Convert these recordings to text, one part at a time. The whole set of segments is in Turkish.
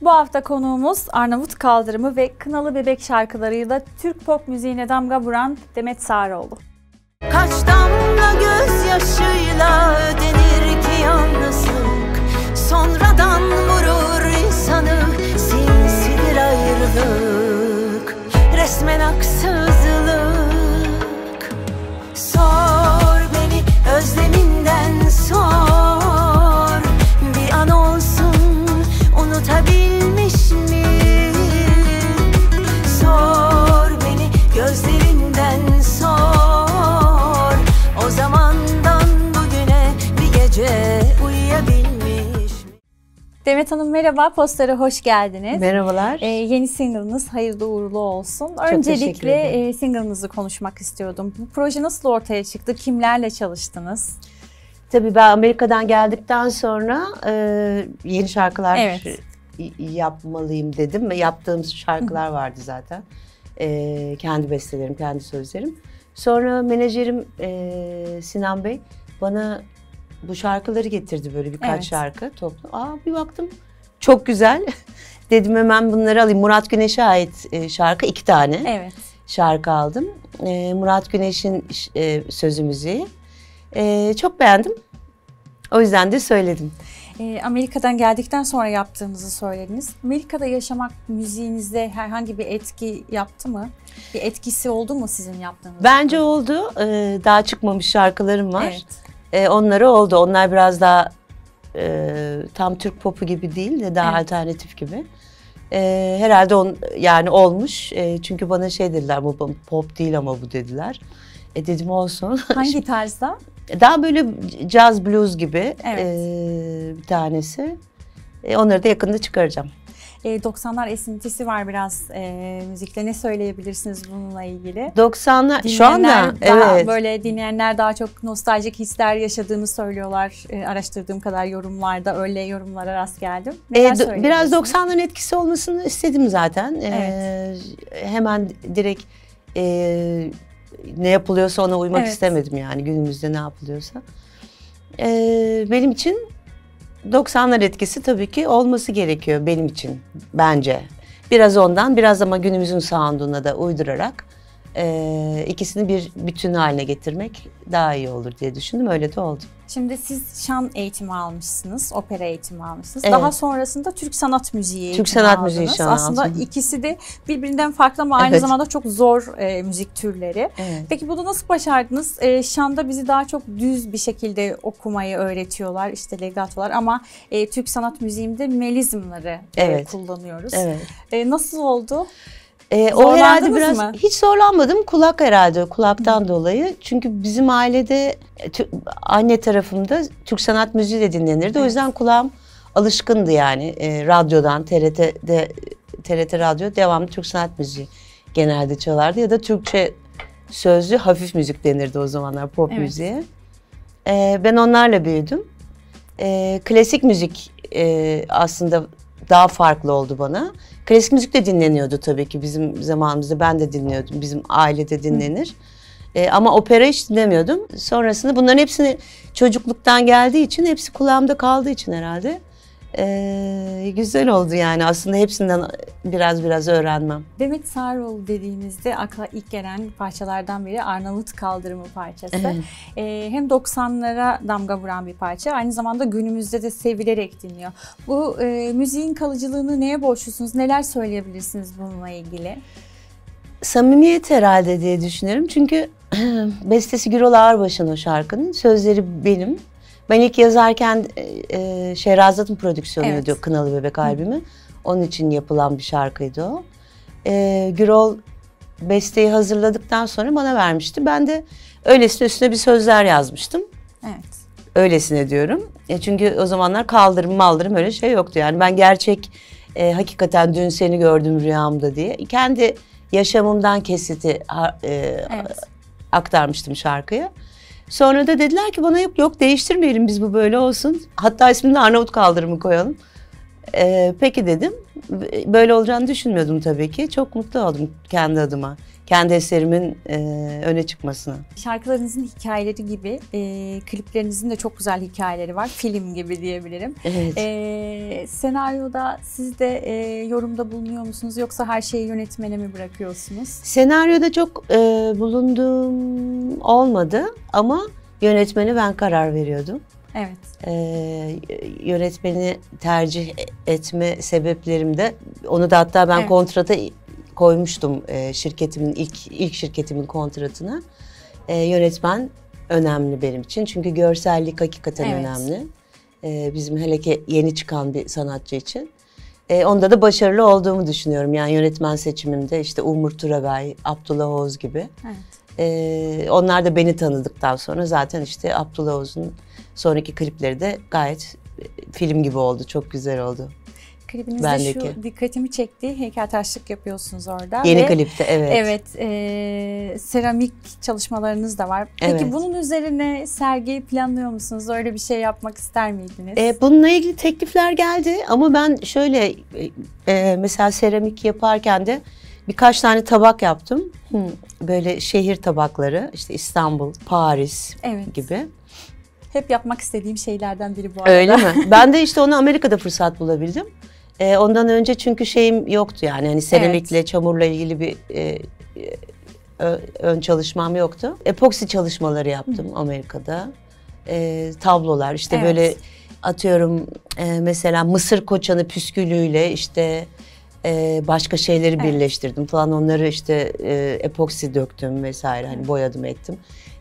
Bu hafta konuğumuz Arnavut Kaldırımı ve Kınalı Bebek şarkılarıyla Türk pop müziğine damga vuran Demet Sağroğlu. Kaç damla gözyaşıyla ödenir ki yalnızlık Sonradan vurur insanı sinsidir ayrılık Resmen haksızlık Demet Hanım merhaba, postlara hoş geldiniz. Merhabalar. Ee, yeni single'ınız hayırlı uğurlu olsun. teşekkür Öncelikle e, single'ınızı konuşmak istiyordum. Bu proje nasıl ortaya çıktı? Kimlerle çalıştınız? Tabii ben Amerika'dan geldikten sonra e, yeni şarkılar Evet. yapmalıyım dedim. Yaptığım şarkılar vardı zaten. E, kendi bestelerim, kendi sözlerim. Sonra menajerim e, Sinan Bey bana bu şarkıları getirdi böyle birkaç Evet. şarkı toplu. Aa bir baktım çok güzel. dedim hemen bunları alayım. Murat Güneş'e ait e, şarkı iki tane. Evet. şarkı aldım. Ee, Murat Güneş'in e, sözü müziği. Ee, çok beğendim. O yüzden de söyledim. Amerika'dan geldikten sonra yaptığınızı söylediniz. Amerika'da yaşamak müziğinizde herhangi bir etki yaptı mı? Bir etkisi oldu mu sizin yaptığınız? Bence oldu. Daha çıkmamış şarkılarım var. Evet. Ee, onları oldu. Onlar biraz daha e, tam Türk popu gibi değil de daha Evet. alternatif gibi. Ee, herhalde on, yani olmuş. Ee, çünkü bana şey dediler bu pop değil ama bu dediler. E dedim olsun. Hangi tarzda? Daha böyle jazz blues gibi Evet. e, bir tanesi. E, onları da yakında çıkaracağım. Ee, 90'lar esintisi var biraz e, müzikte. Ne söyleyebilirsiniz bununla ilgili? 90'lar şu anda daha evet. böyle dinleyenler daha çok nostaljik hisler yaşadığını söylüyorlar. E, araştırdığım kadar yorumlarda öyle yorumlara rast geldim. E, do- biraz söyleyebilirsiniz? 90'ların etkisi olmasını istedim zaten. E, hemen direkt e, ne yapılıyorsa ona uymak Evet. istemedim yani günümüzde ne yapılıyorsa. E, benim için 90'lar etkisi tabii ki olması gerekiyor benim için bence. Biraz ondan biraz ama günümüzün sound'una da uydurarak e, ikisini bir bütün haline getirmek daha iyi olur diye düşündüm. Öyle de oldu. Şimdi siz şan eğitimi almışsınız, opera eğitimi almışsınız. Evet. Daha sonrasında Türk sanat müziği Türk sanat aldınız. müziği şanı Aslında aldım. ikisi de birbirinden farklı ama aynı Evet. zamanda çok zor e, müzik türleri. Evet. Peki bunu nasıl başardınız? E, şanda bizi daha çok düz bir şekilde okumayı öğretiyorlar. işte legatolar ama e, Türk sanat müziğinde melizmları e, Evet. kullanıyoruz. Evet. E, nasıl oldu? Ee, o herhalde biraz mı? hiç zorlanmadım kulak herhalde kulaktan dolayı. Çünkü bizim ailede e, anne tarafımda Türk sanat müziği de dinlenirdi. O Evet. yüzden kulağım alışkındı yani e, radyodan TRT'de TRT radyo devamlı Türk sanat müziği genelde çalardı ya da Türkçe sözlü hafif müzik denirdi o zamanlar pop Evet. müziğe. Ee, ben onlarla büyüdüm. Ee, klasik müzik e, aslında daha farklı oldu bana. Klasik müzik de dinleniyordu tabii ki bizim zamanımızda ben de dinliyordum. Bizim ailede dinlenir. Ee, ama opera hiç dinlemiyordum. Sonrasında bunların hepsini çocukluktan geldiği için hepsi kulağımda kaldığı için herhalde. Ee, güzel oldu yani aslında hepsinden biraz biraz öğrenmem. Demet Sağroğlu dediğimizde akla ilk gelen parçalardan biri Arnavut Kaldırımı parçası. Evet. Ee, hem 90'lara damga vuran bir parça aynı zamanda günümüzde de sevilerek dinliyor. Bu e, müziğin kalıcılığını neye borçlusunuz? Neler söyleyebilirsiniz bununla ilgili? Samimiyet herhalde diye düşünüyorum. Çünkü bestesi Gürol Ağırbaş'ın o şarkının. Sözleri benim. Ben ilk yazarken e, e, Şehrazat'ın prodüksiyonuydu Evet. Kınalı Bebek albümü. Onun için yapılan bir şarkıydı o. E, Gürol besteyi hazırladıktan sonra bana vermişti. Ben de öylesine üstüne bir sözler yazmıştım. Evet. Öylesine diyorum. E çünkü o zamanlar kaldırım maldırım öyle şey yoktu. Yani ben gerçek e, hakikaten dün seni gördüm rüyamda diye. Kendi yaşamımdan kesiti e, Evet. aktarmıştım şarkıyı. Sonra da dediler ki bana yok yok değiştirmeyelim biz bu böyle olsun. Hatta ismini Arnavut kaldırımı koyalım. Ee, peki dedim. Böyle olacağını düşünmüyordum tabii ki. Çok mutlu oldum kendi adıma. Kendi eserimin e, öne çıkmasına. Şarkılarınızın hikayeleri gibi e, kliplerinizin de çok güzel hikayeleri var. Film gibi diyebilirim. Evet. E, senaryoda siz de e, yorumda bulunuyor musunuz yoksa her şeyi yönetmene mi bırakıyorsunuz? Senaryoda çok e, bulunduğum olmadı ama yönetmeni ben karar veriyordum. Evet. E, yönetmeni tercih etme sebeplerim de onu da hatta ben Evet. kontrata koymuştum e, şirketimin ilk ilk şirketimin kontratına. E, yönetmen önemli benim için çünkü görsellik hakikaten Evet. önemli. E, bizim hele ki yeni çıkan bir sanatçı için. E, onda da başarılı olduğumu düşünüyorum. Yani yönetmen seçiminde işte Umur Turagay, Abdullah Oğuz gibi. Evet. Ee, onlar da beni tanıdıktan sonra zaten işte Abdullah Oğuz'un sonraki klipleri de gayet e, film gibi oldu. Çok güzel oldu. Klibinizde Bendeki. şu dikkatimi çekti. Heykeltıraşlık yapıyorsunuz orada. Yeni ve- klipte evet. Evet, e, seramik çalışmalarınız da var. Peki Evet. bunun üzerine sergi planlıyor musunuz? Öyle bir şey yapmak ister miydiniz? Ee, bununla ilgili teklifler geldi ama ben şöyle e, e, mesela seramik yaparken de birkaç tane tabak yaptım. Hı, Böyle şehir tabakları işte İstanbul, Paris Evet. gibi. Hep yapmak istediğim şeylerden biri bu arada. Öyle mi? Ben de işte onu Amerika'da fırsat bulabildim. Ee, ondan önce çünkü şeyim yoktu yani hani seramikle, çamurla ilgili bir e, e, ö- ön çalışmam yoktu. Epoksi çalışmaları yaptım Amerika'da. Ee, tablolar işte Evet. böyle atıyorum e, mesela mısır koçanı püskülüyle işte e, başka şeyleri Evet. birleştirdim falan onları işte e, epoksi döktüm vesaire hani boyadım ettim.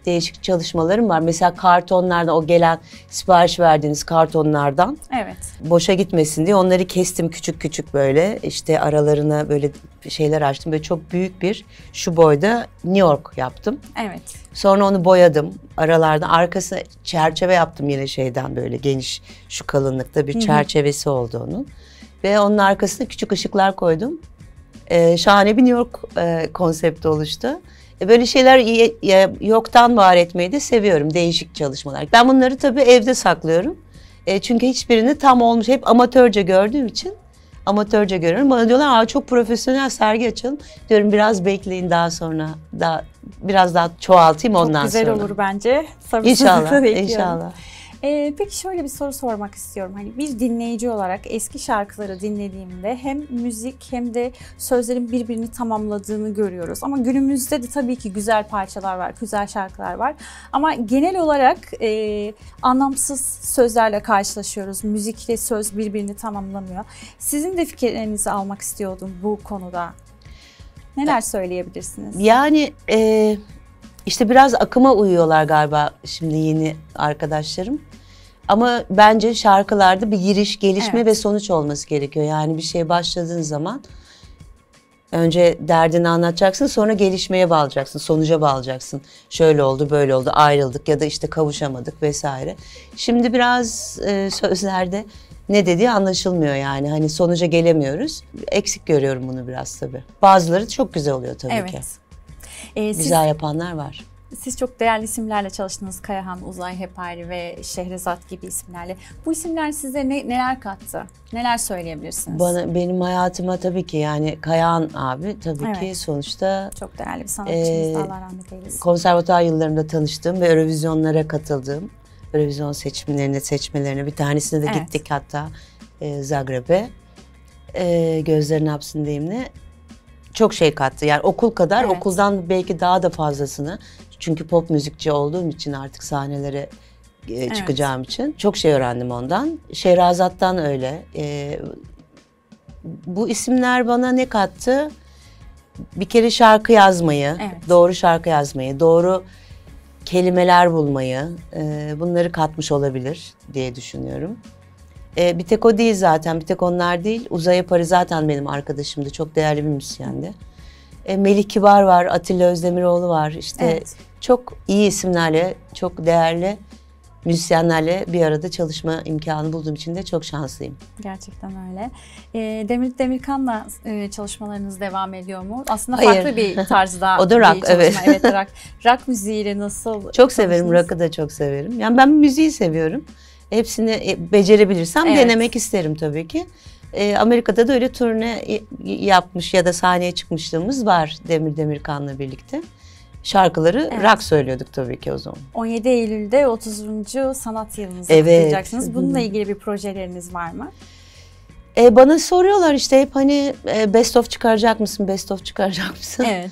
Değişik çalışmalarım var. Mesela kartonlardan o gelen sipariş verdiğiniz kartonlardan Evet. boşa gitmesin diye onları kestim küçük küçük böyle işte aralarına böyle şeyler açtım. Böyle çok büyük bir şu boyda New York yaptım. Evet. Sonra onu boyadım. Aralardan arkasına çerçeve yaptım yine şeyden böyle geniş şu kalınlıkta bir çerçevesi oldu onun. Ve onun arkasına küçük ışıklar koydum. Ee, şahane bir New York e, konsepti oluştu. E, böyle şeyler yoktan var etmeyi de seviyorum. Değişik çalışmalar. Ben bunları tabii evde saklıyorum. E, çünkü hiçbirini tam olmuş. Hep amatörce gördüğüm için amatörce görüyorum. Bana diyorlar Aa, çok profesyonel sergi açalım. Diyorum biraz bekleyin daha sonra. Daha biraz daha çoğaltayım ondan Çok güzel sonra. olur bence. Sabırsızlıkla İnşallah, bekliyorum. inşallah. Ee, peki şöyle bir soru sormak istiyorum. Hani bir dinleyici olarak eski şarkıları dinlediğimde hem müzik hem de sözlerin birbirini tamamladığını görüyoruz. Ama günümüzde de tabii ki güzel parçalar var, güzel şarkılar var. Ama genel olarak e, anlamsız sözlerle karşılaşıyoruz. Müzikle söz birbirini tamamlamıyor. Sizin de fikirlerinizi almak istiyordum bu konuda. Neler söyleyebilirsiniz? Yani e, işte biraz akıma uyuyorlar galiba şimdi yeni arkadaşlarım. Ama bence şarkılarda bir giriş, gelişme Evet. ve sonuç olması gerekiyor. Yani bir şey başladığın zaman önce derdini anlatacaksın sonra gelişmeye bağlayacaksın, sonuca bağlayacaksın. Şöyle oldu, böyle oldu, ayrıldık ya da işte kavuşamadık vesaire. Şimdi biraz e, sözlerde ne dediği anlaşılmıyor yani. Hani sonuca gelemiyoruz. Eksik görüyorum bunu biraz tabii. Bazıları çok güzel oluyor tabii Evet. ki. Ee, siz- Güzel yapanlar var. Siz çok değerli isimlerle çalıştınız. Kayahan, Uzay Hepari ve Şehrazat gibi isimlerle. Bu isimler size ne, neler kattı? Neler söyleyebilirsiniz? Bana benim hayatıma tabii ki yani Kayahan abi tabii ki Evet. sonuçta Çok değerli bir sanatçımız. Ee, Allah rahmet eylesin. konservatuar yıllarında tanıştığım ve Eurovizyonlara katıldığım Eurovizyon seçimlerine, seçmelerine bir tanesine de Evet. gittik hatta e, Zagreb'e. E, gözlerin hapsindeyimle çok şey kattı. Yani okul kadar Evet. okuldan belki daha da fazlasını. Çünkü pop müzikçi olduğum için artık sahnelere e, çıkacağım için çok şey öğrendim ondan. Şehrazat'tan öyle. E, bu isimler bana ne kattı? Bir kere şarkı yazmayı, Evet. doğru şarkı yazmayı, doğru kelimeler bulmayı, e, bunları katmış olabilir diye düşünüyorum. E, bir tek o değil zaten, bir tek onlar değil. Uzay Yaparı zaten benim arkadaşımdı, çok değerli bir müzisyendi. E, Melih Kibar var, Atilla Özdemiroğlu var. İşte Evet. çok iyi isimlerle, çok değerli müzisyenlerle bir arada çalışma imkanı bulduğum için de çok şanslıyım. Gerçekten öyle. Ee, Demir Demirkan'la e, çalışmalarınız devam ediyor mu? Aslında Hayır. farklı bir tarzda O da rock, çalışma. evet. evet rock. Rock müziğiyle nasıl Çok severim, rock'ı da çok severim. Yani ben müziği seviyorum. Hepsini e, becerebilirsem Evet. denemek isterim tabii ki. e, Amerika'da da öyle turne yapmış ya da sahneye çıkmışlığımız var Demir Demirkan'la birlikte. Şarkıları Evet. rock söylüyorduk tabii ki o zaman. 17 Eylül'de 30. sanat yılınızı Evet. kutlayacaksınız. Bununla ilgili bir projeleriniz var mı? E, bana soruyorlar işte hep hani e, best of çıkaracak mısın, best of çıkaracak mısın? Evet.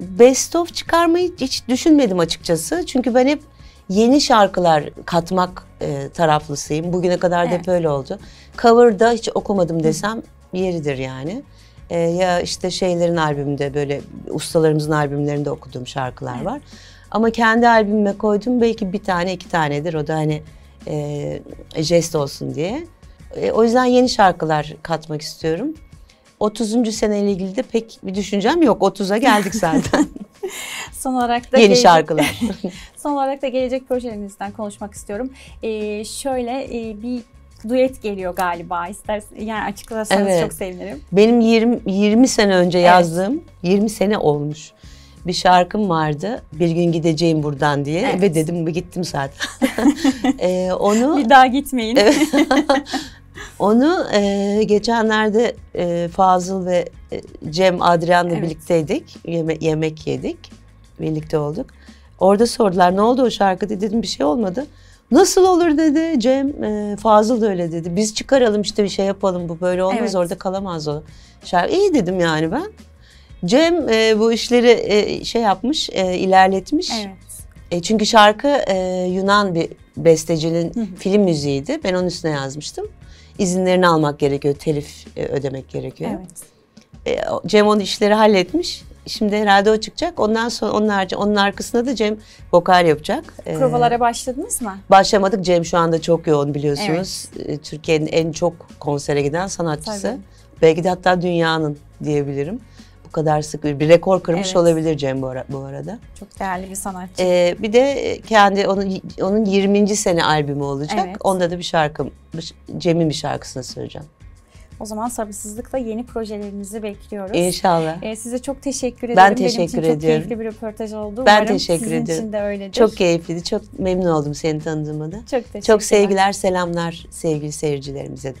Best of çıkarmayı hiç düşünmedim açıkçası. Çünkü ben hep yeni şarkılar katmak e, taraflısıyım. Bugüne kadar da hep Evet. öyle oldu. Cover'da hiç okumadım desem yeridir yani. E, ya işte şeylerin albümünde böyle ustalarımızın albümlerinde okuduğum şarkılar Evet. var. Ama kendi albümüme koydum belki bir tane iki tanedir. O da hani e, jest olsun diye. E, o yüzden yeni şarkılar katmak istiyorum. 30. seneyle ilgili de pek bir düşüncem yok. 30'a geldik zaten. Son olarak da Yeni gelecek- şarkılar. Son olarak da gelecek projelerinizden konuşmak istiyorum. Ee, şöyle e, bir duet geliyor galiba. İstersen yani açıklarsanız Evet. çok sevinirim. Benim 20 20 sene önce Evet. yazdığım 20 sene olmuş. Bir şarkım vardı. Bir gün gideceğim buradan diye Evet. ve dedim mi gittim zaten. Ee, onu Bir daha gitmeyin. Onu e, geçenlerde e, Fazıl ve e, Cem Adrian'la Evet. birlikteydik. Yeme- yemek yedik. Birlikte olduk. Orada sordular ne oldu o şarkı dedi. dedim bir şey olmadı. Nasıl olur dedi Cem. E, Fazıl da öyle dedi. Biz çıkaralım işte bir şey yapalım bu böyle olmaz Evet. orada kalamaz o şarkı. İyi dedim yani ben. Cem e, bu işleri e, şey yapmış, e, ilerletmiş. Evet. E, çünkü şarkı e, Yunan bir bestecinin Hı hı. film müziğiydi. Ben onun üstüne yazmıştım. İzinlerini almak gerekiyor, telif e, ödemek gerekiyor. Evet. E, Cem onun işleri halletmiş. Şimdi herhalde o çıkacak. Ondan sonra haricinde- onun arkasında da Cem vokal yapacak. E, Provalara başladınız mı? Başlamadık. Cem şu anda çok yoğun biliyorsunuz. E, Türkiye'nin en çok konsere giden sanatçısı. Tabii. Belki de hatta dünyanın diyebilirim. Bu kadar sık bir, rekor kırmış Evet. olabilir Cem bu, ara- bu arada. Çok değerli bir sanatçı. Ee, bir de kendi onun onun 20. sene albümü olacak. Evet. Onda da bir şarkı Cem'in bir şarkısını söyleyeceğim. O zaman sabırsızlıkla yeni projelerinizi bekliyoruz. İnşallah. Ee, size çok teşekkür ederim. Ben Benim için teşekkür çok ediyorum. keyifli bir röportaj oldu. Ben Umarım teşekkür sizin ediyorum. için de öyledir. Çok keyifliydi. Çok memnun oldum seni tanıdığıma da. Çok teşekkürler. Çok sevgiler, selamlar sevgili seyircilerimize de.